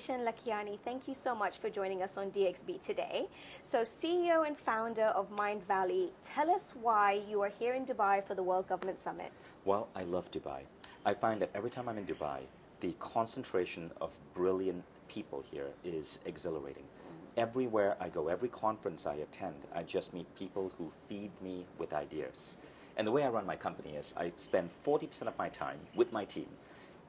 Vishen Lakhiani, thank you so much for joining us on DXB today. So, CEO and founder of Mindvalley, tell us why you are here in Dubai for the World Government Summit. Well, I love Dubai. I find that every time I'm in Dubai, the concentration of brilliant people here is exhilarating. Everywhere I go, every conference I attend, I just meet people who feed me with ideas. And the way I run my company is I spend 40% of my time with my team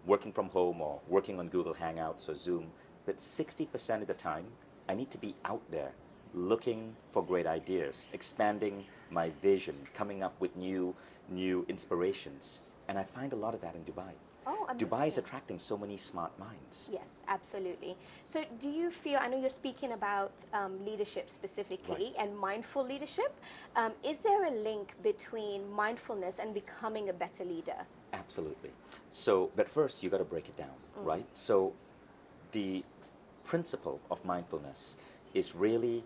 working from home or working on Google Hangouts or Zoom, but 60% of the time, I need to be out there looking for great ideas, expanding my vision, coming up with new, new inspirations. And I find a lot of that in Dubai. Oh, Dubai is attracting so many smart minds. Yes, absolutely. So, do you feel? I know you're speaking about um, leadership specifically Right. and mindful leadership. Um, is there a link between mindfulness and becoming a better leader? Absolutely. So, but first, you got to break it down, mm. right? So, the principle of mindfulness is really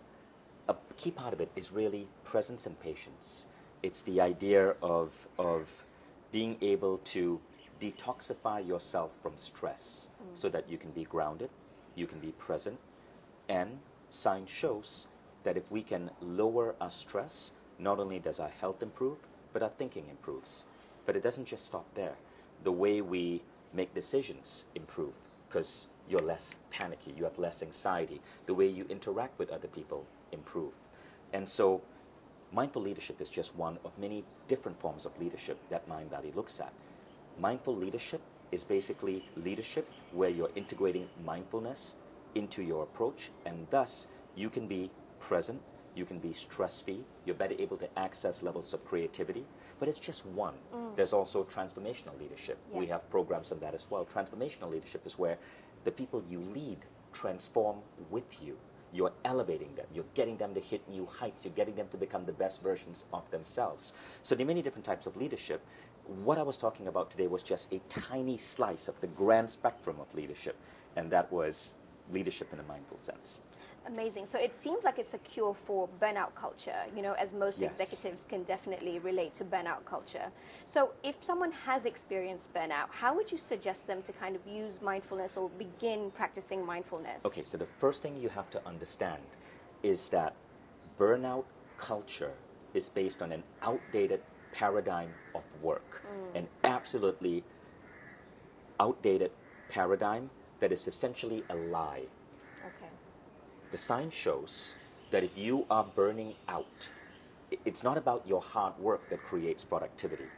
a key part of it is really presence and patience. It's the idea of of being able to detoxify yourself from stress mm. so that you can be grounded, you can be present, and science shows that if we can lower our stress, not only does our health improve, but our thinking improves. But it doesn't just stop there. The way we make decisions improve because you're less panicky, you have less anxiety. The way you interact with other people improve. And so mindful leadership is just one of many different forms of leadership that Mindvalley looks at. Mindful leadership is basically leadership where you're integrating mindfulness into your approach, and thus you can be present, you can be stress free, you're better able to access levels of creativity. But it's just one. Mm. There's also transformational leadership. We have programs on that as well. Transformational leadership is where the people you lead transform with you. You're elevating them. You're getting them to hit new heights. You're getting them to become the best versions of themselves. So there are many different types of leadership. What I was talking about today was just a tiny slice of the grand spectrum of leadership, and that was leadership in a mindful sense. Amazing. So it seems like it's a cure for burnout culture, you know, as most Yes. executives can definitely relate to burnout culture. So if someone has experienced burnout, how would you suggest them to kind of use mindfulness or begin practicing mindfulness? Okay, so the first thing you have to understand is that burnout culture is based on an outdated paradigm of work, mm. an absolutely outdated paradigm that is essentially a lie. The sign shows that if you are burning out, it's not about your hard work that creates productivity.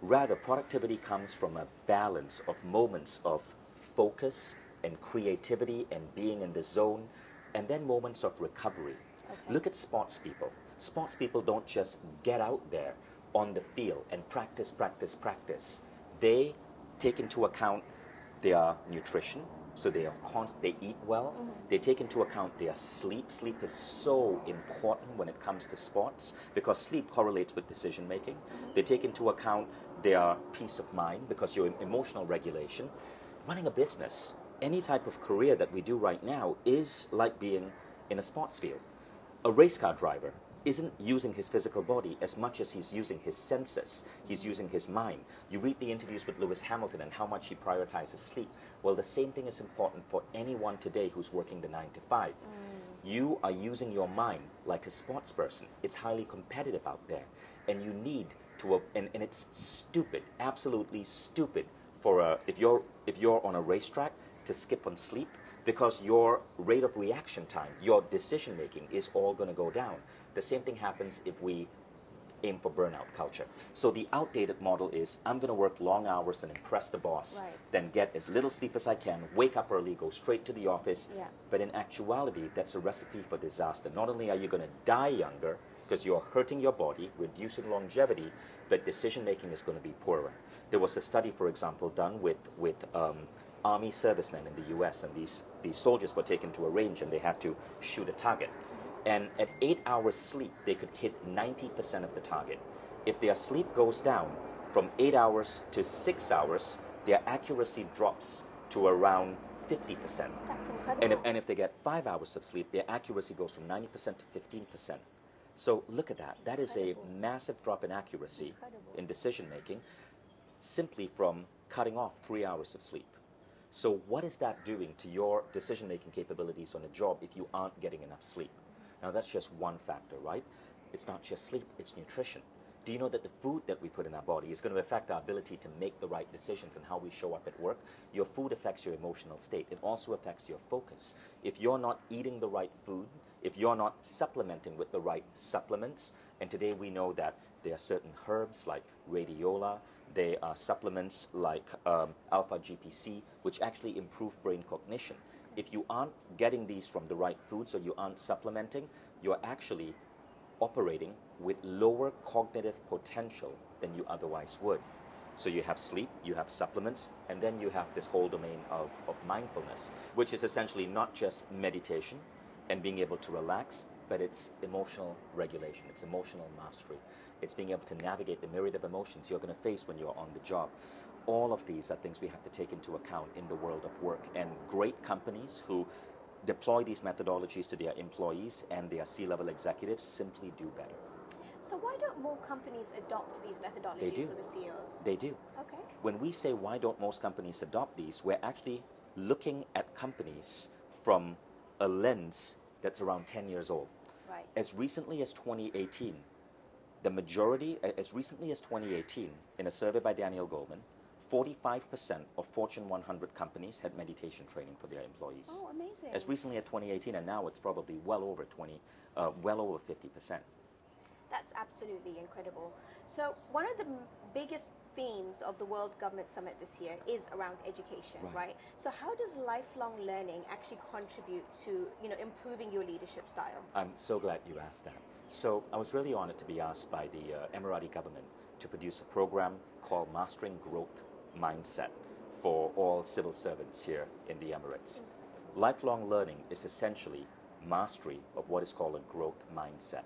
Rather, productivity comes from a balance of moments of focus and creativity and being in the zone, and then moments of recovery. Okay. Look at sports people. Sports people don't just get out there on the field and practice, practice, practice. They take into account their nutrition, so they are const- they eat well. Mm-hmm. They take into account their sleep. Sleep is so important when it comes to sports because sleep correlates with decision making. Mm-hmm. They take into account their peace of mind because your emotional regulation. Running a business, any type of career that we do right now is like being in a sports field. A race car driver isn't using his physical body as much as he's using his senses. He's using his mind. You read the interviews with Lewis Hamilton and how much he prioritizes sleep. Well, the same thing is important for anyone today who's working the nine to five. Mm. You are using your mind like a sports person. It's highly competitive out there. And you need to, uh, and, and it's stupid, absolutely stupid for a, if you're, if you're on a racetrack to skip on sleep because your rate of reaction time, your decision making is all going to go down. The same thing happens if we aim for burnout culture. So the outdated model is I'm going to work long hours and impress the boss, Right. then get as little sleep as I can, wake up early, go straight to the office. Yeah. But in actuality, that's a recipe for disaster. Not only are you going to die younger because you're hurting your body, reducing longevity, but decision making is going to be poorer. There was a study, for example, done with with um, army servicemen in the U.S. and these these soldiers were taken to a range and they had to shoot a target. And at eight hours sleep, they could hit 90% of the target. If their sleep goes down from eight hours to six hours, their accuracy drops to around 50%. That's incredible. And if, and if they get five hours of sleep, their accuracy goes from 90% to 15%. So look at that. That is a massive drop in accuracy in decision making simply from cutting off three hours of sleep. So, what is that doing to your decision making capabilities on a job if you aren't getting enough sleep? Now, that's just one factor, right? It's not just sleep, it's nutrition. Do you know that the food that we put in our body is going to affect our ability to make the right decisions and how we show up at work? Your food affects your emotional state. It also affects your focus. If you're not eating the right food, if you're not supplementing with the right supplements, and today we know that there are certain herbs like rhodiola, there are supplements like um, alpha GPC, which actually improve brain cognition. If you aren't getting these from the right foods or you aren't supplementing, you're actually operating with lower cognitive potential than you otherwise would. So you have sleep, you have supplements, and then you have this whole domain of, of mindfulness, which is essentially not just meditation and being able to relax, but it's emotional regulation, it's emotional mastery. It's being able to navigate the myriad of emotions you're going to face when you're on the job. All of these are things we have to take into account in the world of work. And great companies who deploy these methodologies to their employees and their C level executives simply do better. So why don't more companies adopt these methodologies do. for the CEOs? They do. Okay. When we say why don't most companies adopt these, we're actually looking at companies from a lens that's around 10 years old. Right. As recently as 2018, the majority, as recently as 2018, in a survey by Daniel Goleman, 45% of Fortune 100 companies had meditation training for their employees. Oh, amazing. As recently as 2018, and now it's probably well over 20, uh, well over 50%. That's absolutely incredible. So, one of the biggest themes of the World Government Summit this year is around education, Right. right? So, how does lifelong learning actually contribute to, you know, improving your leadership style? I'm so glad you asked that. So I was really honored to be asked by the uh, Emirati government to produce a program called Mastering Growth Mindset for all civil servants here in the Emirates. Lifelong learning is essentially mastery of what is called a growth mindset.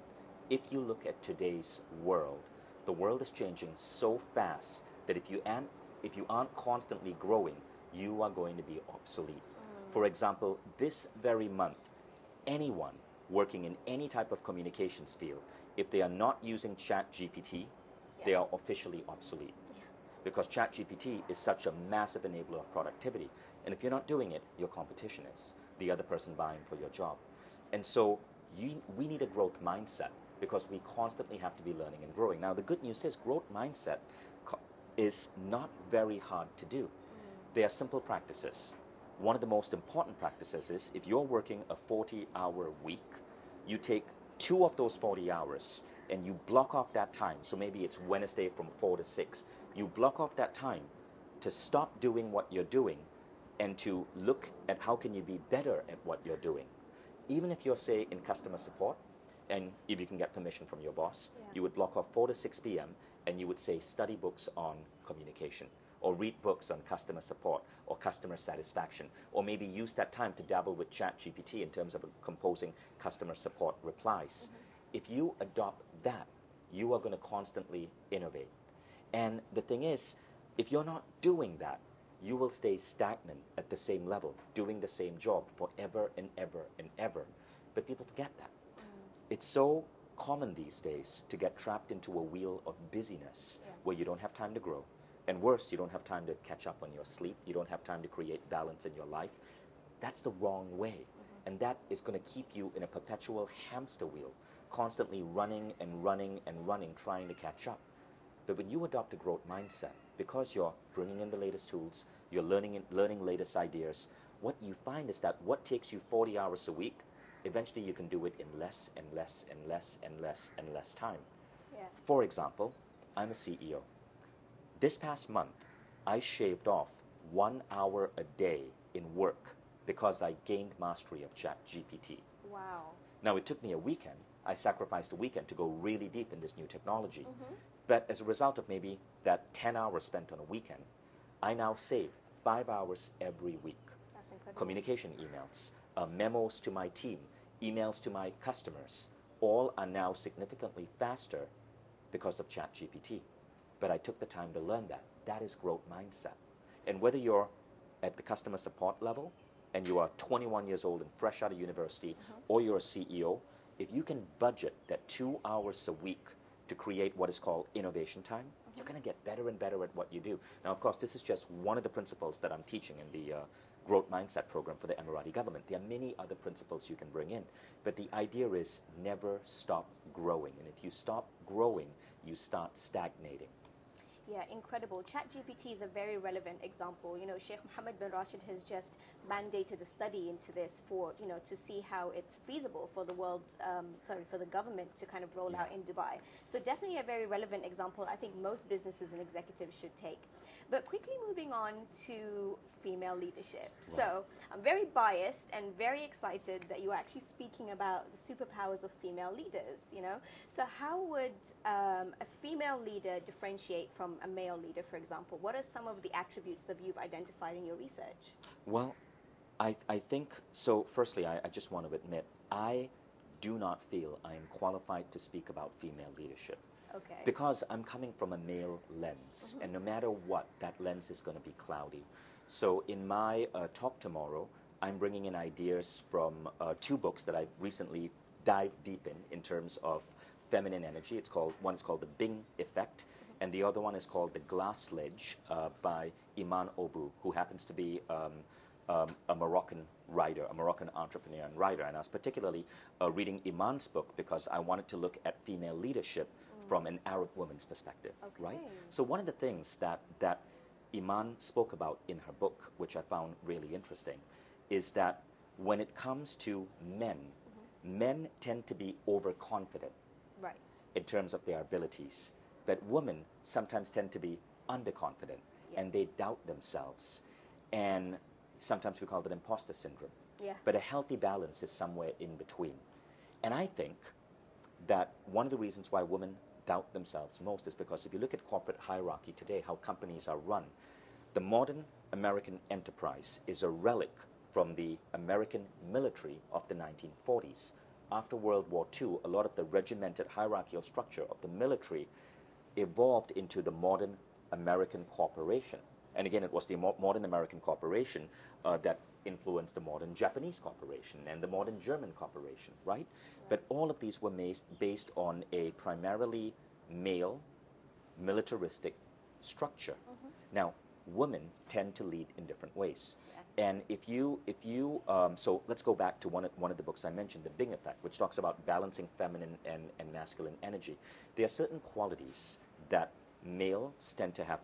If you look at today's world, the world is changing so fast that if you aren't, if you aren't constantly growing, you are going to be obsolete. Mm. For example, this very month, anyone working in any type of communications field, if they are not using ChatGPT, they are officially obsolete. Because ChatGPT is such a massive enabler of productivity. And if you're not doing it, your competition is the other person vying for your job. And so you, we need a growth mindset because we constantly have to be learning and growing. Now, the good news is growth mindset is not very hard to do. Mm. They are simple practices. One of the most important practices is if you're working a 40 hour week, you take two of those 40 hours and you block off that time. So maybe it's Wednesday from 4 to 6. You block off that time to stop doing what you're doing and to look at how can you be better at what you're doing. Even if you're say in customer support and if you can get permission from your boss, Yeah. you would block off 4 to 6 p.m. and you would say study books on communication or read books on customer support or customer satisfaction or maybe use that time to dabble with ChatGPT in terms of composing customer support replies. Mm-hmm. If you adopt that, you are going to constantly innovate. And the thing is, if you're not doing that, you will stay stagnant at the same level, doing the same job forever and ever and ever. But people forget that. It's so common these days to get trapped into a wheel of busyness Yeah. where you don't have time to grow. And worse, you don't have time to catch up on your sleep. You don't have time to create balance in your life. That's the wrong way. Mm-hmm. And that is going to keep you in a perpetual hamster wheel, constantly running and running and running, trying to catch up. But when you adopt a growth mindset, because you're bringing in the latest tools, you're learning and learning latest ideas, what you find is that what takes you 40 hours a week, eventually you can do it in less and less and less and less and less time. Yeah. For example, I'm a CEO. This past month, I shaved off one hour a day in work because I gained mastery of ChatGPT. Wow. Now, it took me a weekend. I sacrificed a weekend to go really deep in this new technology. Mm-hmm. But as a result of maybe that 10 hours spent on a weekend, I now save five hours every week. Communication emails, uh, memos to my team, emails to my customers, all are now significantly faster because of ChatGPT. But I took the time to learn that. That is growth mindset. And whether you're at the customer support level and you are 21 years old and fresh out of university, or you're a CEO, if you can budget that two hours a week to create what is called innovation time, you're going to get better and better at what you do. Now, of course, this is just one of the principles that I'm teaching in the uh, growth mindset program for the Emirati government. There are many other principles you can bring in, but the idea is never stop growing. And if you stop growing, you start stagnating. Yeah, incredible. ChatGPT is a very relevant example. You know, Sheikh Mohammed bin Rashid has just mandated a study into this for, you know, to see how it's feasible for the world, um, sorry, for the government to kind of roll Yeah. out in Dubai. So definitely a very relevant example I think most businesses and executives should take. But quickly moving on to female leadership. So I'm very biased and very excited that you're actually speaking about the superpowers of female leaders, you know? So how would um, a female leader differentiate from a male leader, for example? What are some of the attributes that you've identified in your research? Well, I, I think so. Firstly, I, I just want to admit I do not feel I am qualified to speak about female leadership. Okay. Because I'm coming from a male lens, and no matter what, that lens is going to be cloudy. So, in my uh, talk tomorrow, I'm bringing in ideas from uh, two books that I recently dived deep in, in terms of feminine energy. It's called one is called The Bing Effect, and the other one is called The Glass Ledge uh, by Iman Obu, who happens to be um, um, a Moroccan writer, a Moroccan entrepreneur and writer. And I was particularly uh, reading Iman's book because I wanted to look at female leadership from an Arab woman's perspective, right? So one of the things that, that Iman spoke about in her book, which I found really interesting, is that when it comes to men, mm-hmm. men tend to be overconfident right. in terms of their abilities, but women sometimes tend to be underconfident and they doubt themselves. And sometimes we call it imposter syndrome. Yeah. But a healthy balance is somewhere in between. And I think that one of the reasons why women doubt themselves most is because if you look at corporate hierarchy today, how companies are run, the modern American enterprise is a relic from the American military of the 1940s. After World War II, a lot of the regimented hierarchical structure of the military evolved into the modern American corporation. And again, it was the modern American corporation uh, that influenced the modern Japanese corporation and the modern German corporation, right? But all of these were based on a primarily male, militaristic structure. Now, women tend to lead in different ways. Yeah. And if you, if you, um, so let's go back to one of, one of the books I mentioned, The Bing Effect, which talks about balancing feminine and, and masculine energy. There are certain qualities that males tend to have,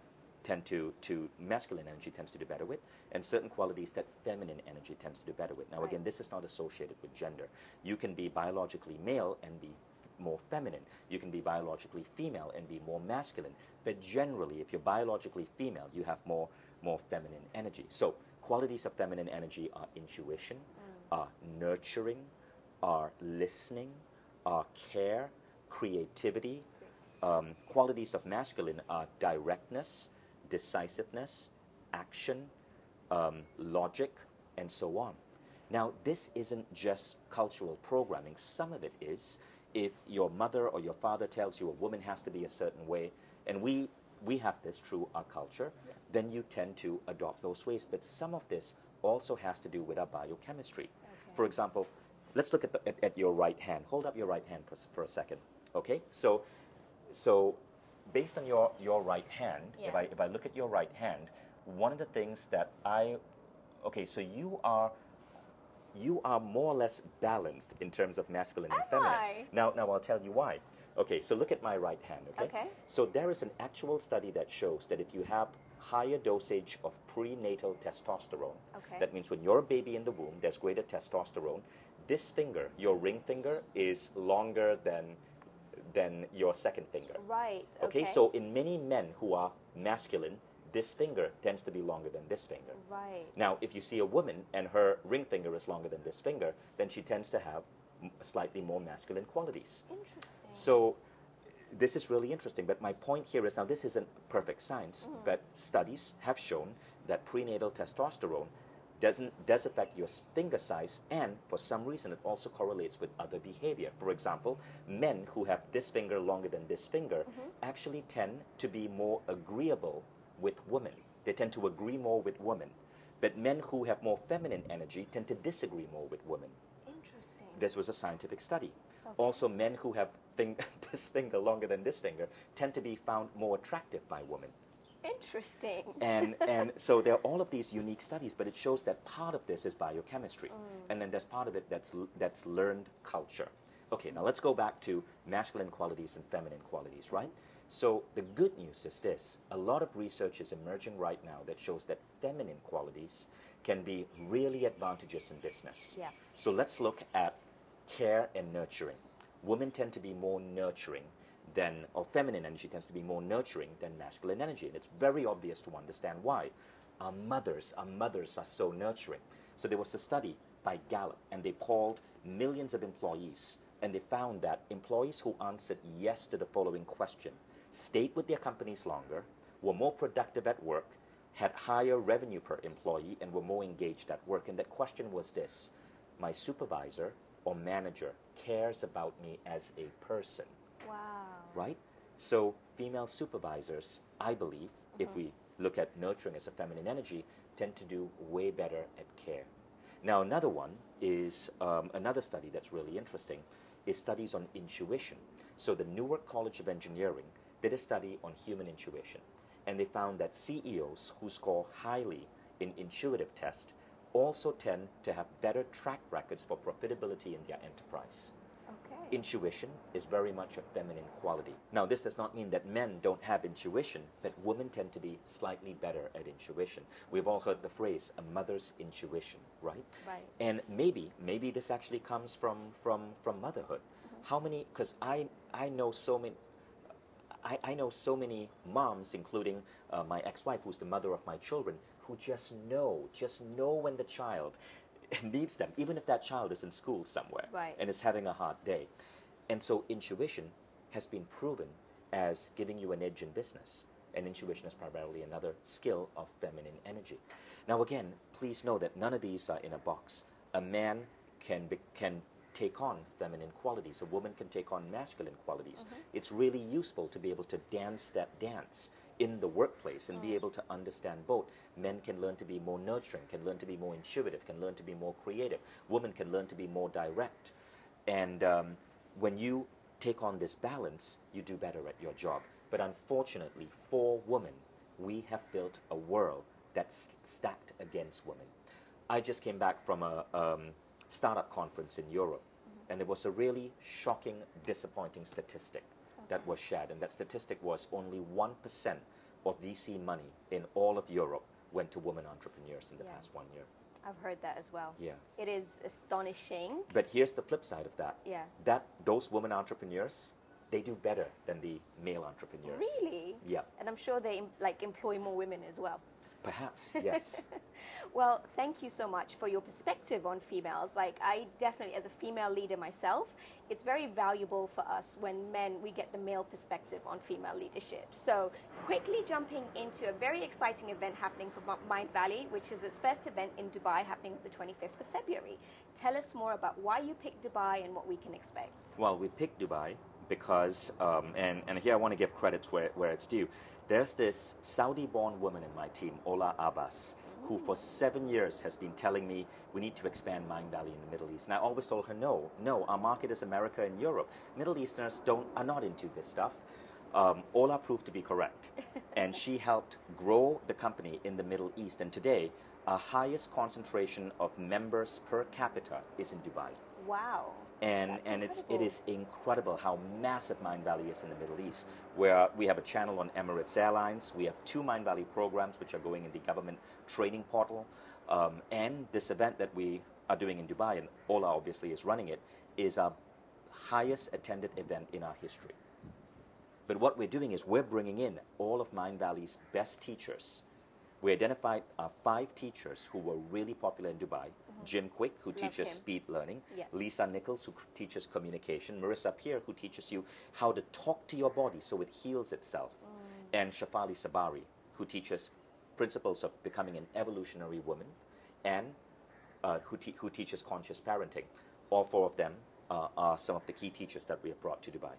tend to, to, masculine energy tends to do better with, and certain qualities that feminine energy tends to do better with. Now, Right. again, this is not associated with gender. You can be biologically male and be more feminine. You can be biologically female and be more masculine. But generally, if you're biologically female, you have more, more feminine energy. So, qualities of feminine energy are intuition, are nurturing, are listening, are care, creativity. Um, qualities of masculine are directness, decisiveness, action, um, logic, and so on. Now, this isn't just cultural programming. Some of it is if your mother or your father tells you a woman has to be a certain way, and we, we have this through our culture, Yes. then you tend to adopt those ways. But some of this also has to do with our biochemistry. Okay. For example, let's look at, the, at, at your right hand. Hold up your right hand for, for a second. Okay? So, so based on your, your right hand, if, I, if I look at your right hand, one of the things that I, okay, so you are you are more or less balanced in terms of masculine and feminine. I? Now, now I'll tell you why. Okay, so look at my right hand. Okay. Okay. So there is an actual study that shows that if you have higher dosage of prenatal testosterone, Okay. that means when you're a baby in the womb, there's greater testosterone. This finger, your ring finger, is longer than than your second finger. Right. Okay, so in many men who are masculine, this finger tends to be longer than this finger. Right. Now, if you see a woman and her ring finger is longer than this finger, then she tends to have slightly more masculine qualities. Interesting. So, this is really interesting. But my point here is now this isn't perfect science, hmm. but studies have shown that prenatal testosterone doesn't does affect your finger size, and for some reason it also correlates with other behavior. For example, men who have this finger longer than this finger mm-hmm. actually tend to be more agreeable with women. They tend to agree more with women. But men who have more feminine energy tend to disagree more with women. Interesting. This was a scientific study. Also, men who have fing- this finger longer than this finger tend to be found more attractive by women. Interesting. And, and so there are all of these unique studies, but it shows that part of this is biochemistry. Mm. And then there's part of it that's, that's learned culture. Okay, now let's go back to masculine qualities and feminine qualities, right? So the good news is this a lot of research is emerging right now that shows that feminine qualities can be really advantageous in business. Yeah. So let's look at care and nurturing. Women tend to be more nurturing than, or feminine energy tends to be more nurturing than masculine energy. And it's very obvious to understand why. Our mothers, our mothers are so nurturing. So there was a study by Gallup, and they polled millions of employees, and they found that employees who answered yes to the following question stayed with their companies longer, were more productive at work, had higher revenue per employee, and were more engaged at work. And that question was this My supervisor or manager cares about me as a person Wow. Right? So female supervisors, I believe, if we look at nurturing as a feminine energy, tend to do way better at care. Now, another one is um, another study that's really interesting is studies on intuition. So the Newark College of Engineering did a study on human intuition, and they found that CEOs who score highly in intuitive tests also tend to have better track records for profitability in their enterprise. Intuition is very much a feminine quality. Now, this does not mean that men don't have intuition, but women tend to be slightly better at intuition. We've all heard the phrase "a mother's intuition," right? Right. And maybe, maybe this actually comes from from from motherhood. How many? Because I I know so many. I, I know so many moms, including uh, my ex-wife, who's the mother of my children, who just know, just know when the child needs them, even if that child is in school somewhere Right. and is having a hard day. And so intuition has been proven as giving you an edge in business. And intuition is primarily another skill of feminine energy. Now, again, please know that none of these are in a box. A man can be, can take on feminine qualities. A woman can take on masculine qualities. Mm-hmm. It's really useful to be able to dance that dance in the workplace and be able to understand both. Men can learn to be more nurturing, can learn to be more intuitive, can learn to be more creative. Women can learn to be more direct. And um, when you take on this balance, you do better at your job. But unfortunately, for women, we have built a world that's stacked against women. I just came back from a um, startup conference in Europe, and there was a really shocking, disappointing statistic that was shared. And that statistic was only 1% of VC money in all of Europe went to women entrepreneurs in the Yeah. past one year. I've heard that as well. Yeah. It is astonishing. But here's the flip side of that. Yeah. That those women entrepreneurs, they do better than the male entrepreneurs. Really? Yeah. And I'm sure they like employ more women as well. Perhaps, yes. Well, thank you so much for your perspective on females. Like, I definitely, as a female leader myself, it's very valuable for us when men, we get the male perspective on female leadership. So, quickly jumping into a very exciting event happening for Mindvalley, which is its first event in Dubai happening on the 25th of February. Tell us more about why you picked Dubai and what we can expect. well, we picked Dubai because, um, and, and here I want to give credits where, where it's due. There's this Saudi born woman in my team, Ola Abbas, who for seven years has been telling me we need to expand Mindvalley in the Middle East. And I always told her, no, no, our market is America and Europe. Middle Easterners don't, are not into this stuff. Um, Ola proved to be correct. and she helped grow the company in the Middle East. And today, our highest concentration of members per capita is in Dubai Wow. And That's and it's it incredible. how massive Mindvalley is in the Middle East. Where we have a channel on Emirates Airlines, we have two Mindvalley programs which are going in the government training portal, um, and this event that we are doing in Dubai, and Ola obviously is running it, is our highest attended event in our history. But what we're doing is we're bringing in all of Mindvalley's best teachers. We identified uh, five teachers who were really popular in Dubai. Jim Kwik, who. Love teaches him. speed learning. Yes. Lisa Nichols, who teaches communication. Marisa Peer, who teaches you how to talk to your body so it heals itself. Mm. And Shefali Tsabary, who teaches principles of becoming an evolutionary woman. And uh, who, te- who teaches conscious parenting. All four of them uh, are some of the key teachers that we have brought to Dubai.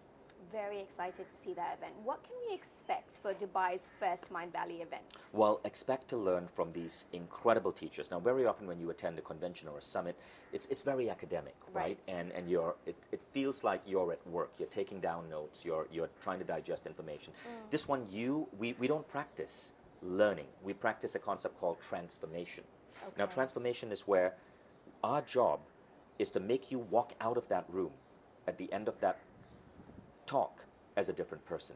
Very excited to see that event. What can we expect for Dubai's first Mindvalley event? Well, expect to learn from these incredible teachers. Now, very often when you attend a convention or a summit, it's, it's very academic, right? Right. And, and you're, it, it feels like you're at work. You're taking down notes. You're, you're trying to digest information. Mm. This one, you, we, we don't practice learning. We practice a concept called transformation. Now, transformation is where our job is to make you walk out of that room at the end of that talk as a different person.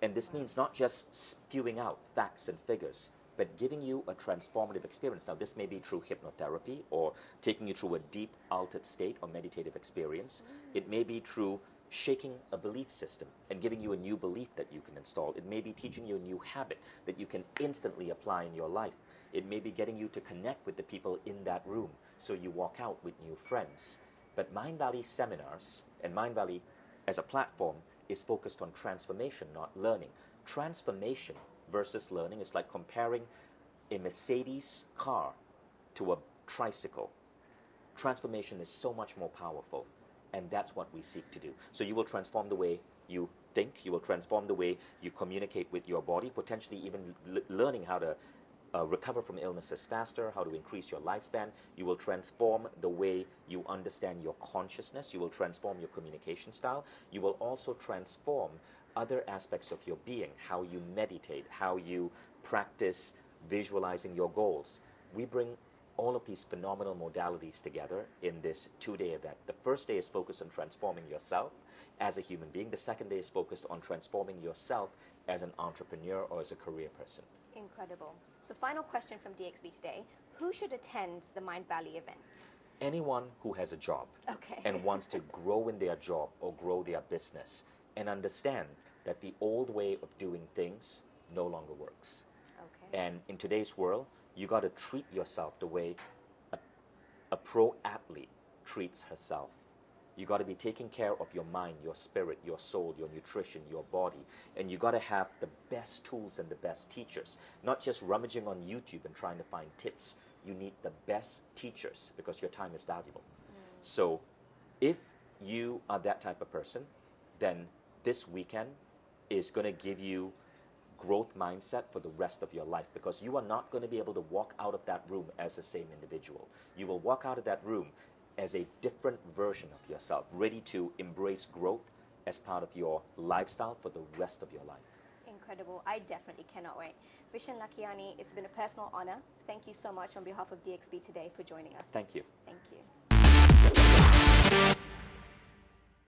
And this means not just spewing out facts and figures, but giving you a transformative experience. Now, this may be through hypnotherapy or taking you through a deep altered state or meditative experience. It may be through shaking a belief system and giving you a new belief that you can install. It may be teaching you a new habit that you can instantly apply in your life. It may be getting you to connect with the people in that room so you walk out with new friends. But Mindvalley seminars and Mindvalley as a platform is focused on transformation, not learning. Transformation versus learning is like comparing a Mercedes car to a tricycle. Transformation is so much more powerful, and that's what we seek to do. So you will transform the way you think, you will transform the way you communicate with your body, potentially even learning how to uh, recover from illnesses faster, how to increase your lifespan. You will transform the way you understand your consciousness. You will transform your communication style. You will also transform other aspects of your being, how you meditate, how you practice visualizing your goals. We bring all of these phenomenal modalities together in this two day event. The first day is focused on transforming yourself as a human being, the second day is focused on transforming yourself as an entrepreneur or as a career person. Incredible. So, final question from DXB today Who should attend the Mindvalley event? Anyone who has a job Okay. and wants to grow in their job or grow their business and understand that the old way of doing things no longer works. Okay. And in today's world, you got to treat yourself the way a, a pro athlete treats herself. You got to be taking care of your mind, your spirit, your soul, your nutrition, your body. And you got to have the best tools and the best teachers. Not just rummaging on YouTube and trying to find tips. You need the best teachers because your time is valuable. Mm. So if you are that type of person, then this weekend is going to give you growth mindset for the rest of your life because you are not going to be able to walk out of that room as the same individual. You will walk out of that room as a different version of yourself, ready to embrace growth as part of your lifestyle for the rest of your life. Incredible. I definitely cannot wait. Vishen Lakhiani, it's been a personal honor. Thank you so much on behalf of DXB today for joining us. Thank you. Thank you.